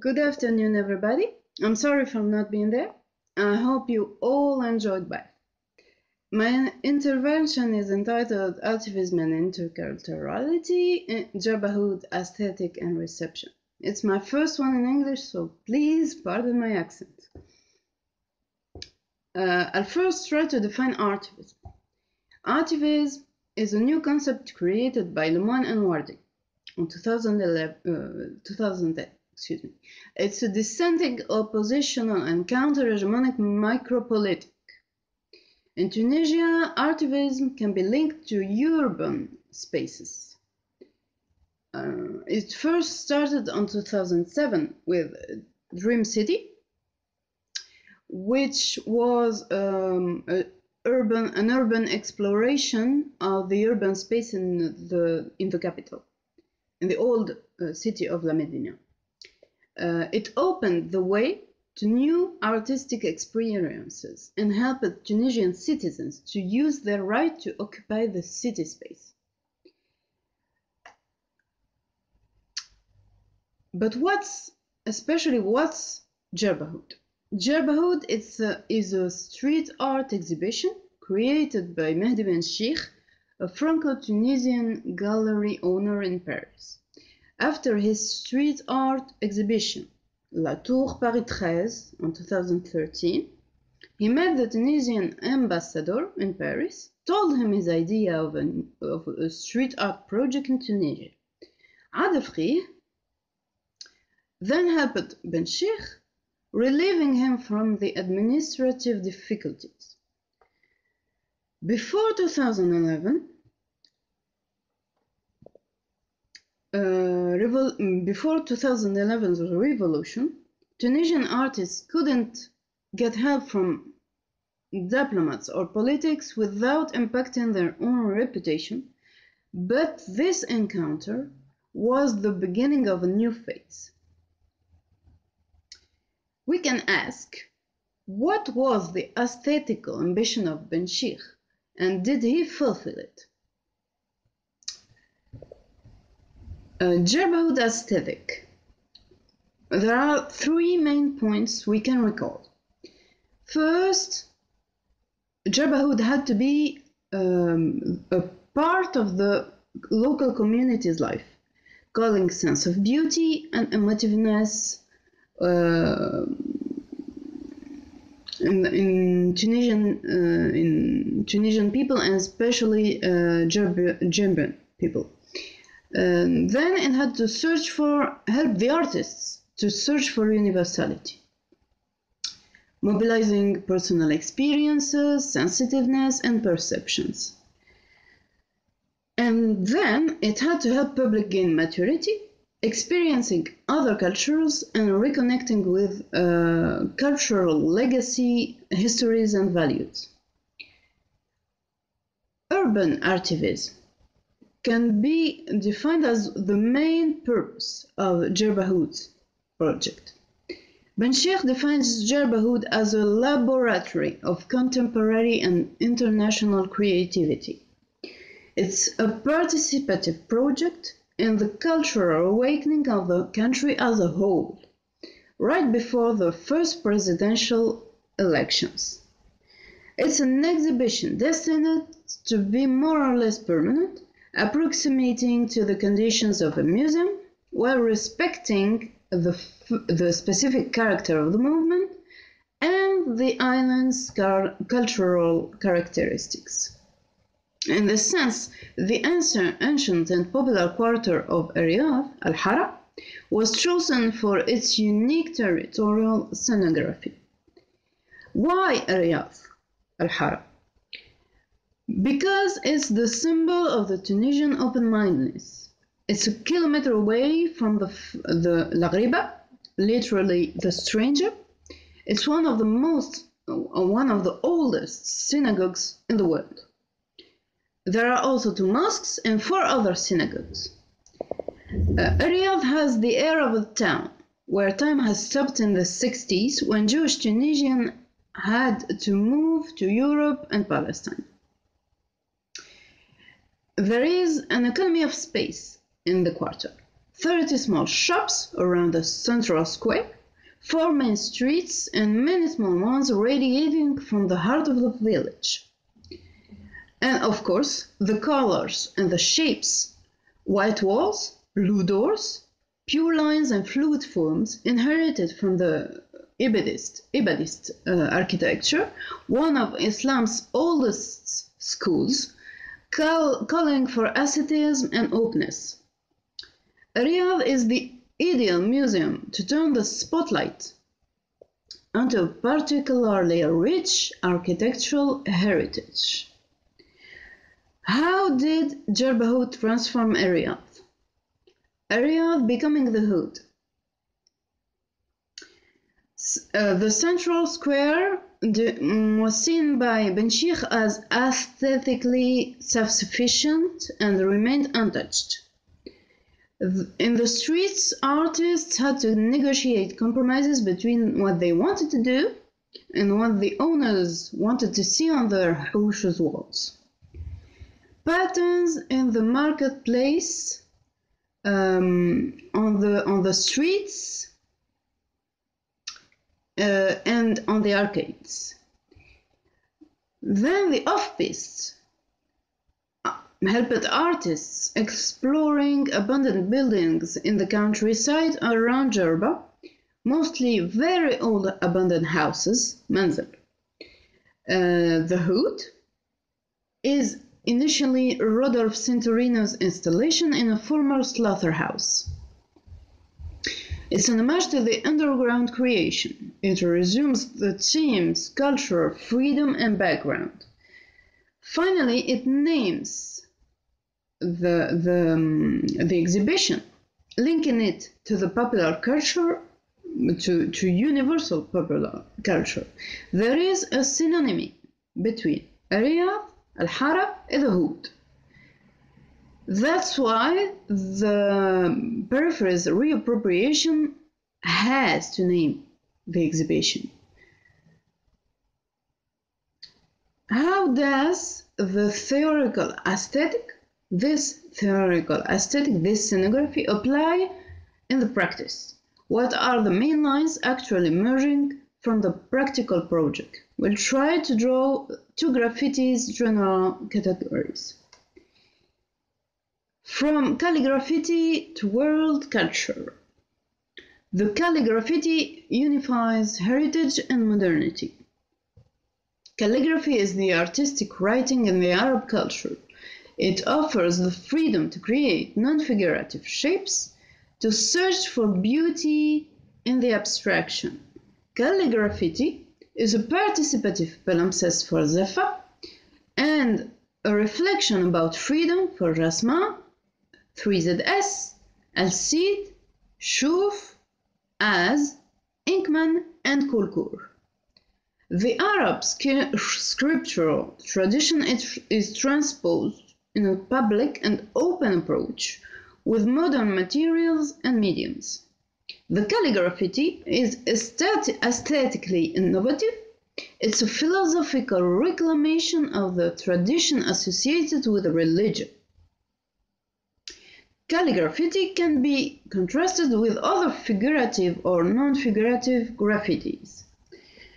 Good afternoon, everybody. I'm sorry for not being there. I hope you all enjoyed Bath. My intervention is entitled Artivism and Interculturality, Djerbahood Aesthetic and Reception. It's my first one in English, so please pardon my accent. Uh, I'll first try to define artivism. Artivism is a new concept created by Lemoine and Ouardi in 2011, uh, 2010. Excuse me. It's a dissenting, oppositional, and counter-hegemonic micropolitic in Tunisia, artivism can be linked to urban spaces. Uh, it first started in 2007 with Dream City, which was um, urban, an urban exploration of the urban space in the, in the capital, in the old uh, city of La Medina. Uh, it opened the way to new artistic experiences and helped Tunisian citizens to use their right to occupy the city space. But what's, especially what's Djerbahood? Djerbahood is a, is a street art exhibition created by Mehdi Ben Cheikh, a Franco-Tunisian gallery owner in Paris. After his street art exhibition, La Tour Paris 13 in 2013, he met the Tunisian ambassador in Paris, told him his idea of, an, of a street art project in Tunisia. Adefri then helped Ben Cheikh, relieving him from the administrative difficulties. Before 2011, uh, Uh, mm, before 2011's revolution, Tunisian artists couldn't get help from diplomats or politics without impacting their own reputation, but this encounter was the beginning of a new phase. We can ask, what was the aesthetical ambition of Ben Cheikh, and did he fulfill it? Uh, Djerbahood aesthetic. There are three main points we can recall. First, Djerbahood had to be um, a part of the local community's life, calling sense of beauty and emotiveness uh, in, in, Tunisian uh, in Tunisian people and especially uh, people. Um, then it had to search for help the artists to search for universality, mobilizing personal experiences, sensitiveness, and perceptions. And then it had to help public gain maturity, experiencing other cultures, and reconnecting with uh, cultural legacy, histories, and values. Urban artivism can be defined as the main purpose of Djerbahood's project. Ben Cheikh defines Djerbahood as a laboratory of contemporary and international creativity. It's a participative project in the cultural awakening of the country as a whole, right before the first presidential elections. It's an exhibition destined to be more or less permanent approximating to the conditions of a museum while respecting the, the specific character of the movement and the island's cultural characteristics. In this sense, the ancient and popular quarter of Riyadh, Al Hara, was chosen for its unique territorial scenography. Why Riyadh, Al Hara? Because it's the symbol of the Tunisian open-mindedness. It's a kilometer away from the, the La Ghriba, literally the stranger. It's one of the most, uh, one of the oldest synagogues in the world. There are also two mosques and four other synagogues. Uh, Riyadh has the air of a town, where time has stopped in the 60s when Jewish Tunisians had to move to Europe and Palestine. There is an economy of space in the quarter. 30 small shops around the central square, four main streets, and many small ones radiating from the heart of the village. And of course, the colors and the shapes white walls, blue doors, pure lines, and fluid forms inherited from the Ibadist, Ibadist uh, architecture, one of Islam's oldest schools, call, calling for asceticism and openness. Riyadh is the ideal museum to turn the spotlight onto a particularly rich architectural heritage. How did Djerbahood transform Riyadh? Riyadh becoming the hood uh, the central square was seen by Ben Cheikh as aesthetically self-sufficient and remained untouched. In the streets, artists had to negotiate compromises between what they wanted to do and what the owners wanted to see on their houses' walls. Patterns in the marketplace, um, on the on the streets, uh, and on the arcades. Then the off-piste uh, helped artists exploring abandoned buildings in the countryside around Djerba, mostly very old abandoned houses, manzil. Uh, the hood is initially Rodolphe Cintorino's installation in a former slaughterhouse. It's an homage to the underground creation. It resumes the themes culture, freedom, and background. Finally, it names the, the, um, the exhibition, linking it to the popular culture, to, to universal popular culture. There is a synonymy between Riyadh, Al-Hara, and the Hood. That's why the periphery's reappropriation has to name the exhibition. How does the theoretical aesthetic, this theoretical aesthetic, this scenography apply in the practice? What are the main lines actually emerging from the practical project? We'll try to draw two graffiti's general categories. From calligraphy to world culture. The calligraphy unifies heritage and modernity. Calligraphy is the artistic writing in the Arab culture. It offers the freedom to create non-figurative shapes, to search for beauty in the abstraction. Calligraphy is a participative palimpsest for Zepha and a reflection about freedom for Rasma 3ZS, Al-Cid, Shoof, Az, Inkman, and Kulkur. The Arab scriptural tradition is transposed in a public and open approach with modern materials and mediums. The calligraphy is aesthetically innovative. It's a philosophical reclamation of the tradition associated with religion. Calligraphy can be contrasted with other figurative or non-figurative graffitis.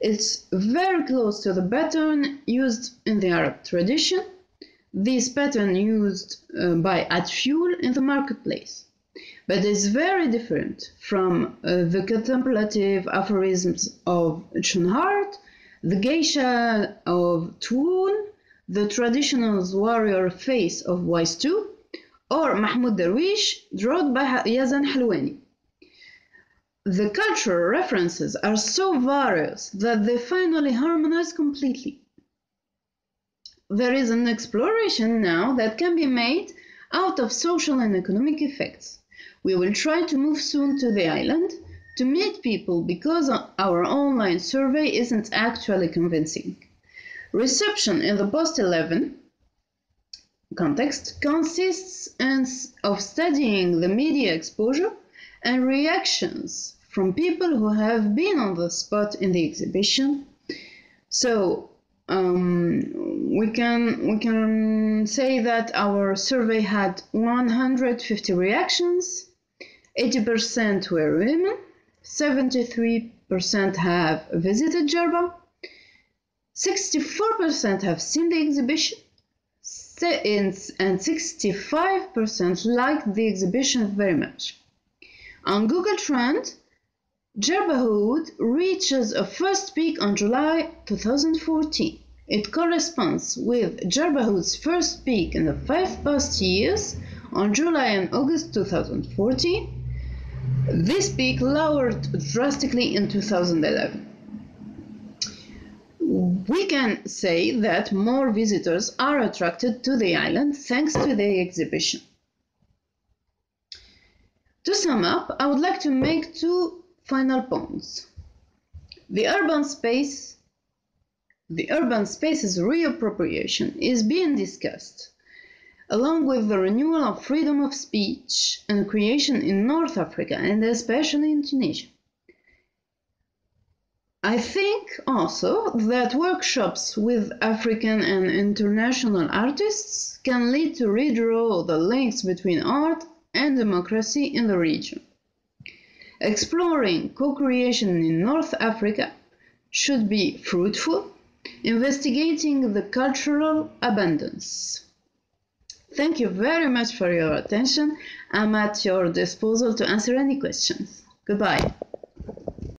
It's very close to the pattern used in the Arab tradition, this pattern used uh, by Atful in the marketplace, but is very different from uh, the contemplative aphorisms of Schoenhardt, the geisha of Toon, the traditional warrior face of Wise or Mahmoud Darwish, drawn by Yazan Halwani. The cultural references are so various that they finally harmonize completely. There is an exploration now that can be made out of social and economic effects. We will try to move soon to the island to meet people because our online survey isn't actually convincing. Reception in the post 11 context consists of studying the media exposure and reactions from people who have been on the spot in the exhibition. So um, we can we can say that our survey had 150 reactions 80% were women, 73% have visited Djerba, 64% have seen the exhibition, and 65% liked the exhibition very much. On Google Trend, Djerba reaches a first peak on July 2014. It corresponds with Djerba first peak in the five past years on July and August 2014. This peak lowered drastically in 2011. We can say that more visitors are attracted to the island thanks to the exhibition. To sum up, I would like to make two final points. The urban space the urban space's reappropriation is being discussed, along with the renewal of freedom of speech and creation in North Africa and especially in Tunisia. I think also that workshops with African and international artists can lead to redraw the links between art and democracy in the region. Exploring co-creation in North Africa should be fruitful, investigating the cultural abundance. Thank you very much for your attention. I'm at your disposal to answer any questions. Goodbye.